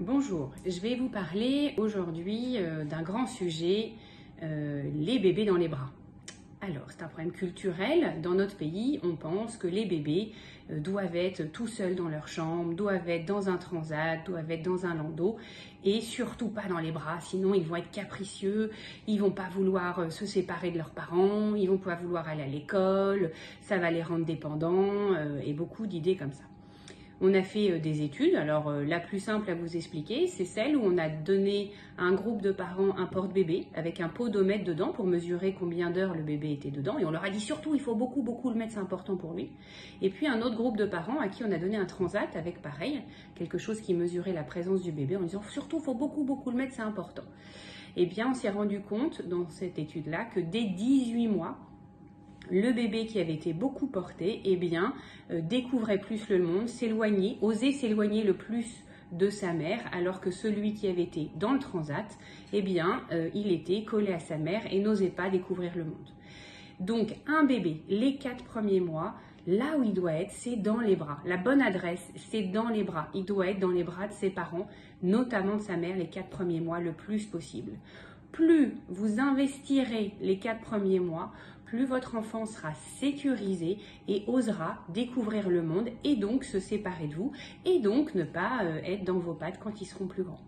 Bonjour, je vais vous parler aujourd'hui euh, d'un grand sujet, euh, les bébés dans les bras. Alors, c'est un problème culturel. Dans notre pays, on pense que les bébés euh, doivent être tout seuls dans leur chambre, doivent être dans un transat, doivent être dans un landau et surtout pas dans les bras, sinon ils vont être capricieux, ils vont pas vouloir se séparer de leurs parents, ils vont pas vouloir aller à l'école, ça va les rendre dépendants et beaucoup d'idées comme ça. On a fait euh, des études. Alors, euh, la plus simple à vous expliquer, c'est celle où on a donné à un groupe de parents un porte-bébé avec un podomètre dedans pour mesurer combien d'heures le bébé était dedans. Et on leur a dit surtout, il faut beaucoup, beaucoup le mettre, c'est important pour lui. Et puis, un autre groupe de parents à qui on a donné un transat avec pareil, quelque chose qui mesurait la présence du bébé en disant surtout, il faut beaucoup, beaucoup le mettre, c'est important. Eh bien, on s'est rendu compte dans cette étude-là que dès 18 mois, le bébé qui avait été beaucoup porté, eh bien, euh, découvrait plus le monde, s'éloignait, osait s'éloigner le plus de sa mère, alors que celui qui avait été dans le transat, eh bien, euh, il était collé à sa mère et n'osait pas découvrir le monde. Donc, un bébé, les quatre premiers mois, là où il doit être, c'est dans les bras. La bonne adresse, c'est dans les bras. Il doit être dans les bras de ses parents, notamment de sa mère, les quatre premiers mois, le plus possible plus vous investirez les quatre premiers mois, plus votre enfant sera sécurisé et osera découvrir le monde et donc se séparer de vous et donc ne pas euh, être dans vos pattes quand ils seront plus grands.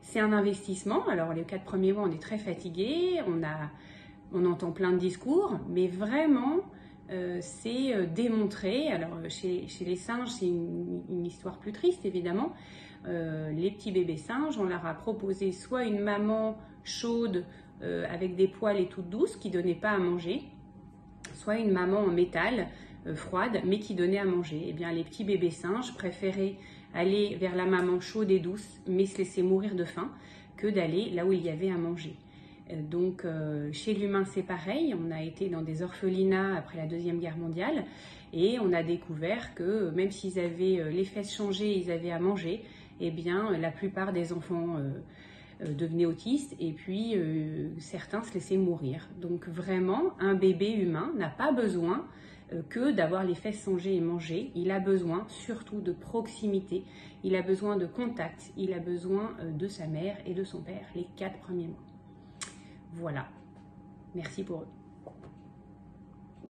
C'est un investissement. Alors les quatre premiers mois, on est très fatigué, on, entend plein de discours, mais vraiment, euh, c'est euh, démontré. Alors chez, les singes, c'est une, histoire plus triste évidemment. les petits bébés singes, on leur a proposé soit une maman chaude avec des poils et toute douce qui donnait pas à manger, soit une maman en métal euh, froide, mais qui donnait à manger. Eh bien, les petits bébés singes préféraient aller vers la maman chaude et douce, mais se laisser mourir de faim, que d'aller là où il y avait à manger. Euh, donc, euh, chez l'humain, c'est pareil. On a été dans des orphelinats après la Deuxième Guerre mondiale et on a découvert que même s'ils avaient les fesses changées, ils avaient à manger, eh bien, la plupart des enfants devenaient autistes et puis euh, certains se laissaient mourir. Donc vraiment, un bébé humain n'a pas besoin euh, que d'avoir les fesses songées et manger. Il a besoin surtout de proximité, il a besoin de contact, il a besoin de sa mère et de son père les quatre premiers mois. Voilà. Merci pour eux.